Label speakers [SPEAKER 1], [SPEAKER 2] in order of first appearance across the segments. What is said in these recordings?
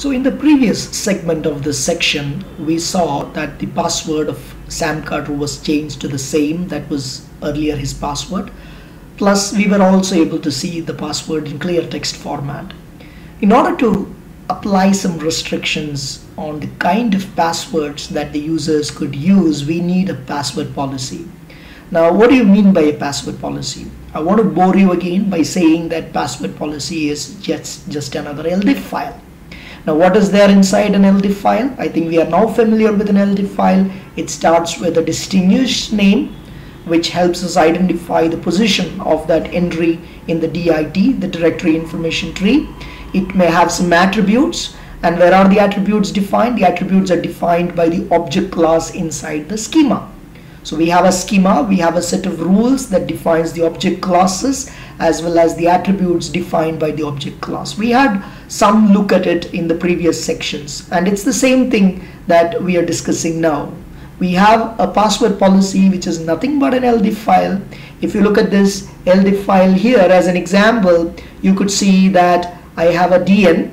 [SPEAKER 1] So in the previous segment of this section, we saw that the password of Sam Carter was changed to the same that was earlier his password. Plus we were also able to see the password in clear text format. In order to apply some restrictions on the kind of passwords that the users could use, we need a password policy. Now, what do you mean by a password policy? I want to bore you again by saying that password policy is just, just another LDIF file. Now, what is there inside an LDIF file? I think we are now familiar with an LDIF file. It starts with a distinguished name, which helps us identify the position of that entry in the DIT, the directory information tree. It may have some attributes. And where are the attributes defined? The attributes are defined by the object class inside the schema. So we have a schema, we have a set of rules that defines the object classes as well as the attributes defined by the object class. We had some look at it in the previous sections and it's the same thing that we are discussing now. We have a password policy which is nothing but an LDIF file. If you look at this LDIF file here as an example, you could see that I have a DN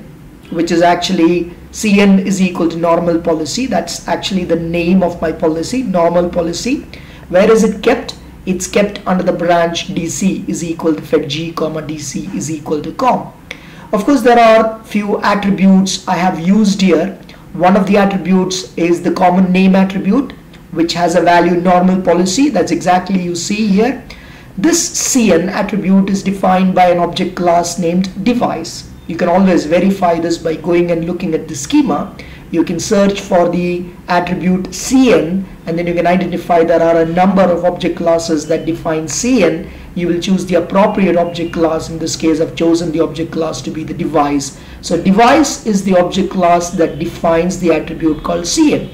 [SPEAKER 1] which is actually CN is equal to normal policy. That's actually the name of my policy, normal policy. Where is it kept? It's kept under the branch DC is equal to fedji comma DC is equal to com. Of course, there are few attributes I have used here. One of the attributes is the common name attribute, which has a value normal policy. That's exactly you see here. This CN attribute is defined by an object class named device you can always verify this by going and looking at the schema you can search for the attribute cn and then you can identify there are a number of object classes that define cn. You will choose the appropriate object class in this case I've chosen the object class to be the device. So device is the object class that defines the attribute called cn.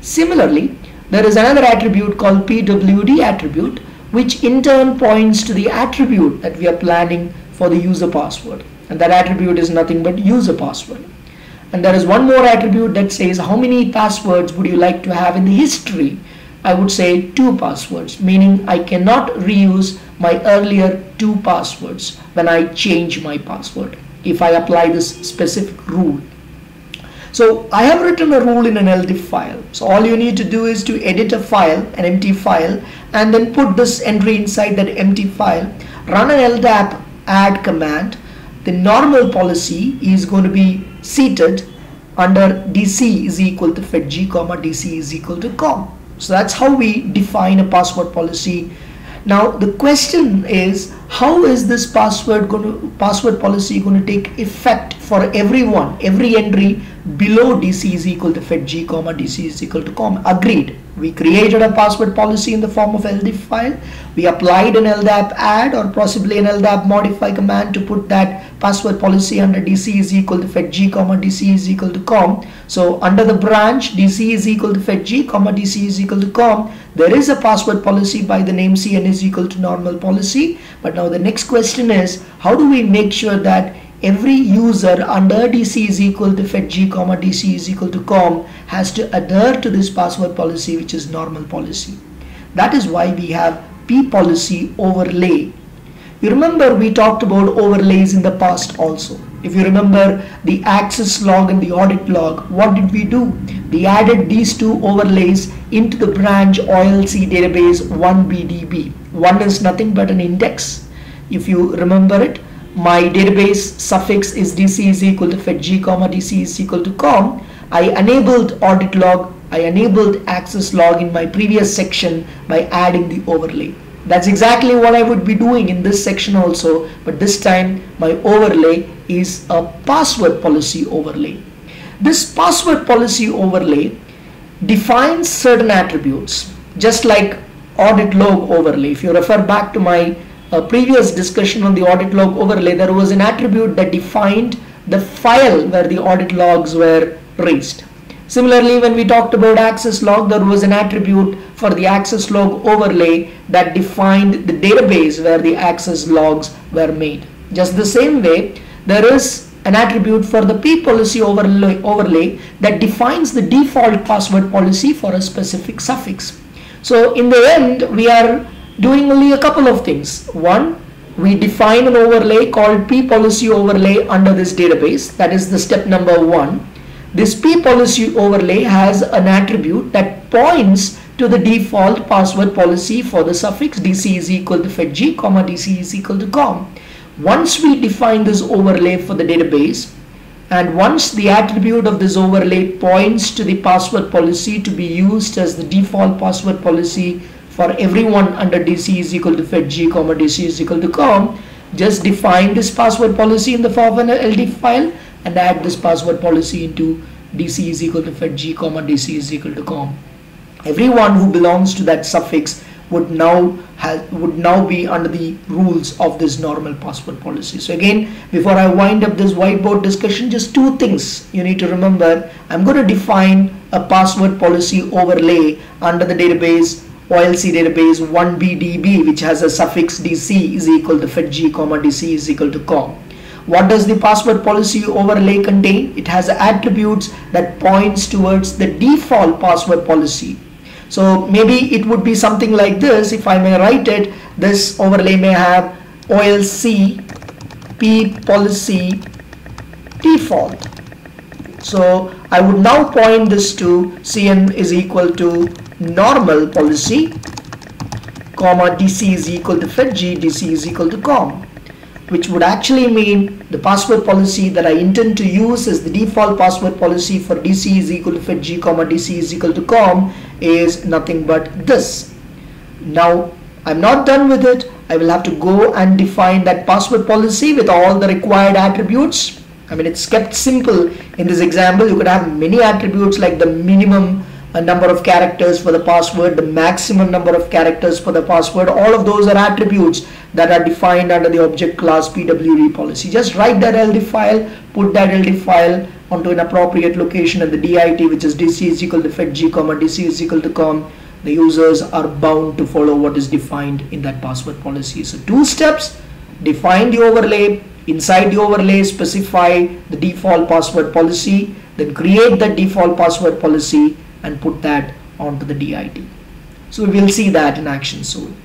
[SPEAKER 1] Similarly there is another attribute called pwd attribute which in turn points to the attribute that we are planning for the user password. And that attribute is nothing but user password and there is one more attribute that says how many passwords would you like to have in the history? I would say two passwords meaning I cannot reuse my earlier two passwords when I change my password if I apply this specific rule. So I have written a rule in an LDIF file. So all you need to do is to edit a file an empty file and then put this entry inside that empty file. Run an LDAP add command the normal policy is going to be seated under DC is equal to fedji comma DC is equal to com. So that's how we define a password policy. Now the question is how is this password going to password policy going to take effect for everyone every entry below DC is equal to fedji comma DC is equal to com agreed we created a password policy in the form of LDIF file. We applied an LDAP add or possibly an LDAP modify command to put that password policy under DC is equal to fedji comma DC is equal to com. So under the branch DC is equal to fedji comma DC is equal to com, there is a password policy by the name CN is equal to normal policy. But now the next question is how do we make sure that every user under DC is equal to fedji comma DC is equal to com has to adhere to this password policy which is normal policy. That is why we have P policy overlay. You remember we talked about overlays in the past also. If you remember the access log and the audit log, what did we do? We added these two overlays into the branch OLC database 1BDB. One is nothing but an index. If you remember it, my database suffix is dc is equal to fedji comma dc is equal to com I enabled audit log I enabled access log in my previous section by adding the overlay that's exactly what I would be doing in this section also. But this time my overlay is a password policy overlay. This password policy overlay defines certain attributes just like audit log overlay. If you refer back to my a previous discussion on the audit log overlay, there was an attribute that defined the file where the audit logs were raised. Similarly, when we talked about access log, there was an attribute for the access log overlay that defined the database where the access logs were made. Just the same way, there is an attribute for the P policy overlay, overlay that defines the default password policy for a specific suffix. So in the end, we are doing only a couple of things. One, we define an overlay called p policy overlay under this database that is the step number one this p policy overlay has an attribute that points to the default password policy for the suffix dc is equal to fedji comma dc is equal to com. Once we define this overlay for the database and once the attribute of this overlay points to the password policy to be used as the default password policy for everyone under dc is equal to fedji comma dc is equal to com just define this password policy in the form of an ld file and add this password policy into dc is equal to fedji comma dc is equal to com. Everyone who belongs to that suffix would now have would now be under the rules of this normal password policy. So again before I wind up this whiteboard discussion just two things you need to remember. I'm going to define a password policy overlay under the database OLC database 1BDB which has a suffix DC is equal to fedji comma DC is equal to com what does the password policy overlay contain? It has attributes that points towards the default password policy. So maybe it would be something like this. If I may write it this overlay may have OLC P policy default. So I would now point this to CN is equal to normal policy comma DC is equal to fedji, DC is equal to com which would actually mean the password policy that I intend to use as the default password policy for DC is equal to fedji comma DC is equal to com is nothing but this. Now I'm not done with it. I will have to go and define that password policy with all the required attributes. I mean it's kept simple in this example. You could have many attributes like the minimum a number of characters for the password, the maximum number of characters for the password. All of those are attributes that are defined under the object class PWD policy. Just write that LD file, put that LD file onto an appropriate location and the DIT which is DC is equal to fedji comma DC is equal to com. The users are bound to follow what is defined in that password policy. So two steps, define the overlay, inside the overlay specify the default password policy, then create the default password policy and put that onto the DIT. So we will see that in action soon.